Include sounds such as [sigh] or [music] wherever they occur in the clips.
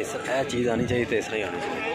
इस चीज़ आनी चाहिए तो इस तरह ही आनी चाहिए।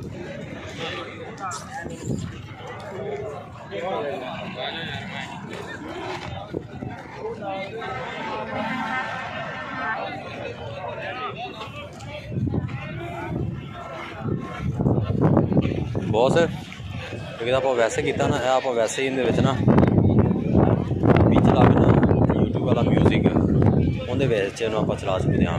ਬੌਸ ਲੇਕਿਨ ਆਪਾਂ ਵੈਸੇ ਕੀਤਾ ਨਾ ਇਹ ਆਪਾਂ ਵੈਸੇ ਹੀ ਇਹਦੇ ਵਿੱਚ ਨਾ ਵਿੱਚ ਲਾ ਕੇ ਨਾ YouTube ਵਾਲਾ 뮤직 ਉਹਦੇ ਵਿੱਚ ਇਹਨੂੰ ਆਪਾਂ ਚਲਾ ਸਕਦੇ ਹਾਂ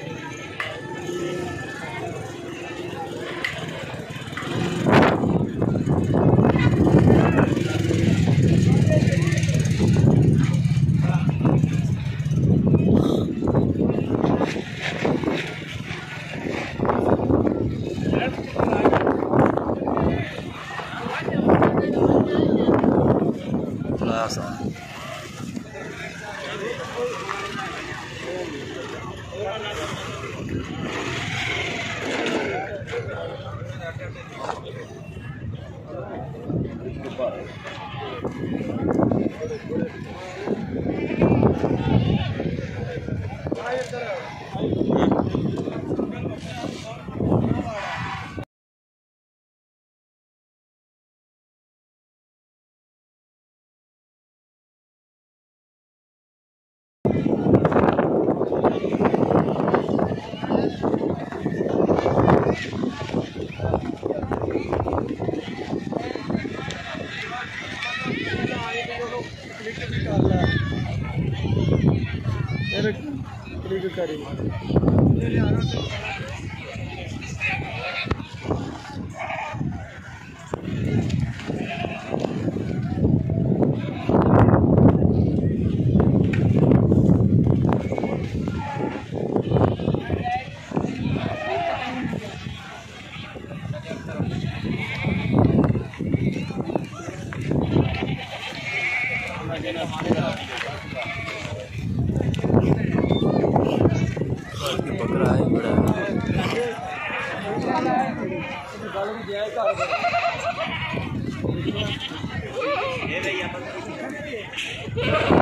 さん。Gracias. [laughs] ये भैया [laughs] [laughs]